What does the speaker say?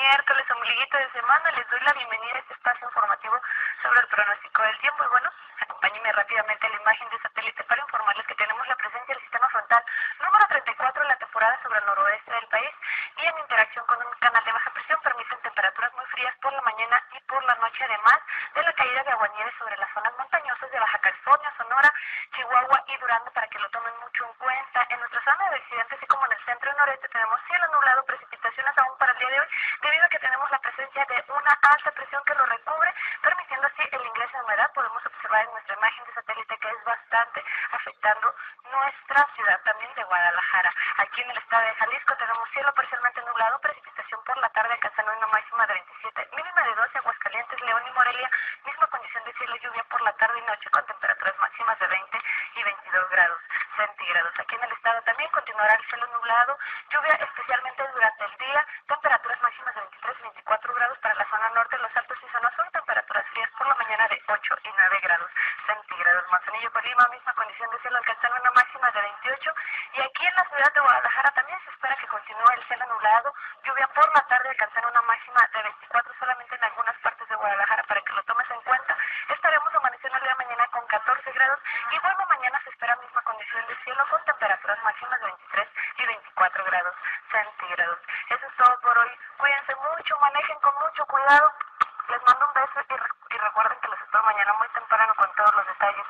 miércoles, ombliguito de semana. Les doy la bienvenida a este espacio informativo sobre el pronóstico del tiempo. Y bueno, acompáñenme rápidamente a la imagen de satélite para informarles que tenemos la presencia del sistema frontal número 34 en la temporada sobre el noroeste del país y en interacción con un canal de baja presión permiten temperaturas muy frías por la mañana y por la noche, además de la caída de aguanieve sobre las zonas montañosas de Baja California, Sonora, Chihuahua y Durango para que lo tomen mucho en cuenta. En nuestra zona de occidente, así como en el centro y noreste, tenemos cielo nublado, precipitaciones aún para el día de hoy, debido a que tenemos la presencia de una alta presión que lo recubre, permitiendo así el ingreso de humedad. Podemos observar en nuestra imagen de satélite que es bastante afectando nuestra ciudad también de Guadalajara. Aquí en el estado de Jalisco tenemos cielo parcialmente nublado, precipitación por la tarde alcanzando una máxima de 27, mínima de 12, Aguascalientes, León y Morelia, misma condición de cielo y lluvia por la tarde y noche con temperaturas máximas de 20 y 22 grados centígrados. Aquí en el estado también continuará el cielo nublado, lluvia especialmente durante el día, temperaturas máximas de 23 y 24 grados para la zona norte, los altos y zona sur, temperaturas frías por la mañana de 8 y 9 grados centígrados. Manzanillo, Colima, misma condición de cielo alcanzando una máxima de 28 y aquí en la ciudad de Guadalajara también se espera que continúe el cielo nublado, lluvia por la tarde alcanzando una máxima de 24 solamente en algunas partes de Guadalajara para que lo tomes en cuenta. Estaremos amaneciendo el día de mañana con 14 y bueno, mañana se espera misma condición de cielo con temperaturas máximas de 23 y 24 grados centígrados. Eso es todo por hoy. Cuídense mucho, manejen con mucho cuidado. Les mando un beso y, y recuerden que los espero mañana muy temprano con todos los detalles